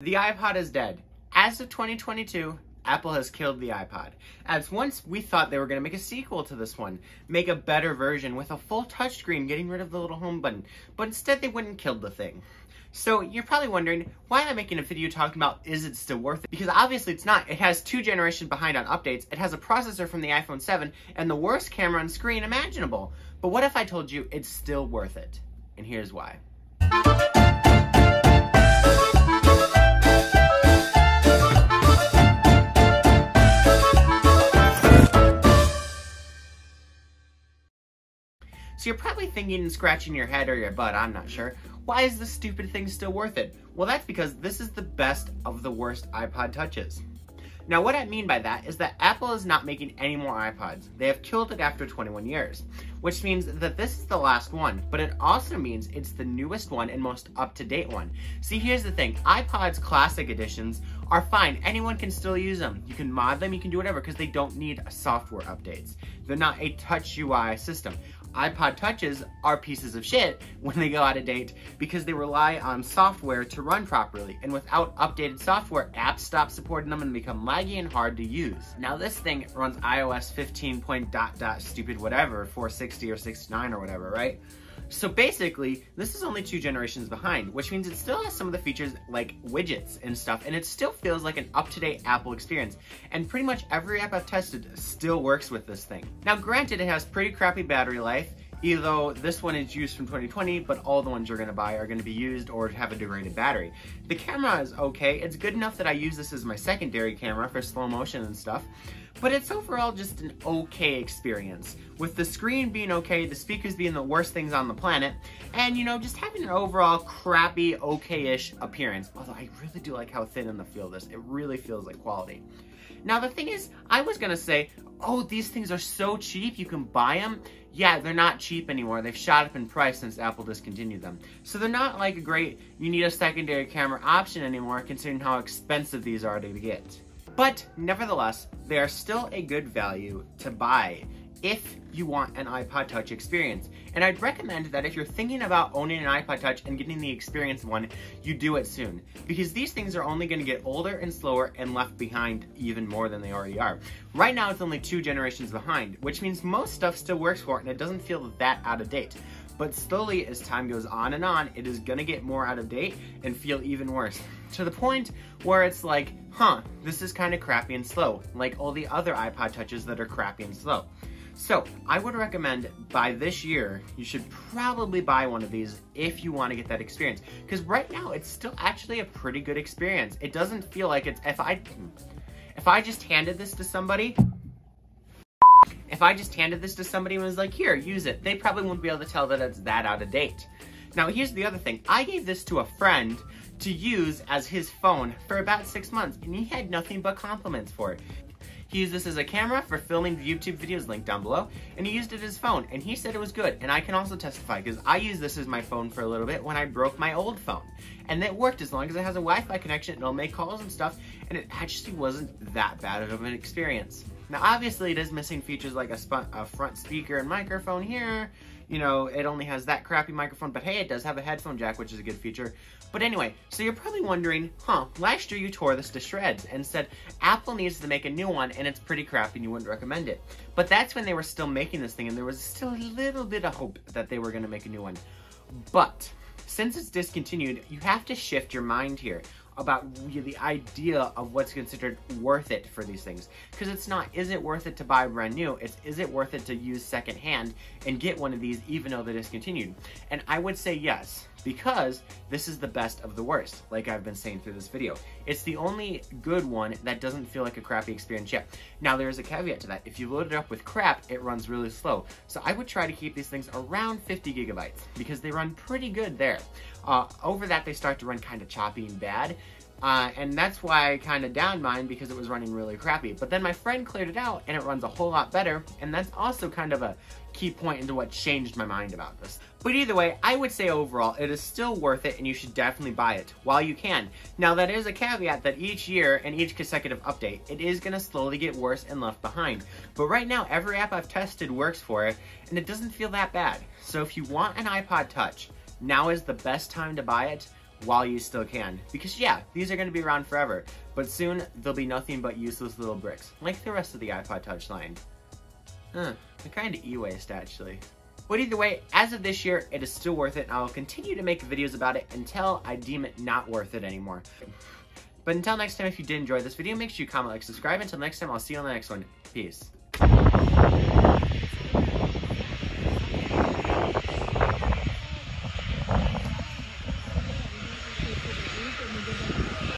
The iPod is dead. As of 2022, Apple has killed the iPod. As once we thought they were going to make a sequel to this one, make a better version with a full touchscreen, getting rid of the little home button, but instead they went and killed the thing. So you're probably wondering, why am I making a video talking about is it still worth it? Because obviously it's not. It has two generations behind on updates, it has a processor from the iPhone 7, and the worst camera on screen imaginable. But what if I told you it's still worth it? And here's why. You're probably thinking and scratching your head or your butt, I'm not sure. Why is this stupid thing still worth it? Well, that's because this is the best of the worst iPod touches. Now, what I mean by that is that Apple is not making any more iPods. They have killed it after 21 years, which means that this is the last one, but it also means it's the newest one and most up-to-date one. See, here's the thing. iPod's classic editions are fine. Anyone can still use them. You can mod them, you can do whatever, because they don't need software updates. They're not a touch UI system iPod Touches are pieces of shit when they go out of date because they rely on software to run properly. And without updated software, apps stop supporting them and become laggy and hard to use. Now this thing runs iOS 15 point dot dot stupid whatever, 460 or 69 or whatever, right? So basically, this is only two generations behind, which means it still has some of the features like widgets and stuff, and it still feels like an up-to-date Apple experience. And pretty much every app I've tested still works with this thing. Now granted, it has pretty crappy battery life, Either this one is used from 2020, but all the ones you're gonna buy are gonna be used or have a degraded battery. The camera is okay. It's good enough that I use this as my secondary camera for slow motion and stuff, but it's overall just an okay experience. With the screen being okay, the speakers being the worst things on the planet, and you know, just having an overall crappy, okay-ish appearance. Although I really do like how thin in the field is. It really feels like quality. Now the thing is, I was gonna say, oh, these things are so cheap, you can buy them. Yeah, they're not cheap anymore. They've shot up in price since Apple discontinued them. So they're not like a great, you need a secondary camera option anymore considering how expensive these are to get. But nevertheless, they are still a good value to buy if you want an iPod Touch experience. And I'd recommend that if you're thinking about owning an iPod Touch and getting the experience one, you do it soon. Because these things are only going to get older and slower and left behind even more than they already are. Right now it's only two generations behind, which means most stuff still works for it and it doesn't feel that out of date. But slowly, as time goes on and on, it is gonna get more out of date and feel even worse. To the point where it's like, huh, this is kind of crappy and slow, like all the other iPod Touches that are crappy and slow. So I would recommend by this year, you should probably buy one of these if you want to get that experience. Because right now, it's still actually a pretty good experience. It doesn't feel like it's, if I, if I just handed this to somebody, if I just handed this to somebody and was like, here, use it, they probably wouldn't be able to tell that it's that out of date. Now here's the other thing. I gave this to a friend to use as his phone for about six months and he had nothing but compliments for it. He used this as a camera for filming YouTube videos linked down below, and he used it as his phone, and he said it was good, and I can also testify, because I used this as my phone for a little bit when I broke my old phone. And it worked as long as it has a Wi-Fi connection, it'll make calls and stuff, and it actually wasn't that bad of an experience. Now obviously it is missing features like a, a front speaker and microphone here, you know, it only has that crappy microphone, but hey, it does have a headphone jack, which is a good feature. But anyway, so you're probably wondering, huh, last year you tore this to shreds and said Apple needs to make a new one and it's pretty crappy and you wouldn't recommend it. But that's when they were still making this thing and there was still a little bit of hope that they were gonna make a new one. But, since it's discontinued, you have to shift your mind here about the idea of what's considered worth it for these things. Because it's not, is it worth it to buy brand new? It's, is it worth it to use secondhand and get one of these even though they're discontinued? And I would say yes, because this is the best of the worst, like I've been saying through this video. It's the only good one that doesn't feel like a crappy experience yet. Now there's a caveat to that. If you load it up with crap, it runs really slow. So I would try to keep these things around 50 gigabytes because they run pretty good there. Uh, over that, they start to run kind of choppy and bad. Uh, and that's why I kind of downed mine because it was running really crappy. But then my friend cleared it out and it runs a whole lot better. And that's also kind of a key point into what changed my mind about this. But either way, I would say overall, it is still worth it and you should definitely buy it while you can. Now that is a caveat that each year and each consecutive update, it is going to slowly get worse and left behind. But right now, every app I've tested works for it and it doesn't feel that bad. So if you want an iPod Touch, now is the best time to buy it while you still can. Because yeah, these are going to be around forever, but soon they'll be nothing but useless little bricks, like the rest of the iPod Touch line. Huh, they're kind of e-waste actually. But either way, as of this year, it is still worth it, and I will continue to make videos about it until I deem it not worth it anymore. But until next time, if you did enjoy this video, make sure you comment, like, subscribe. Until next time, I'll see you on the next one. Peace.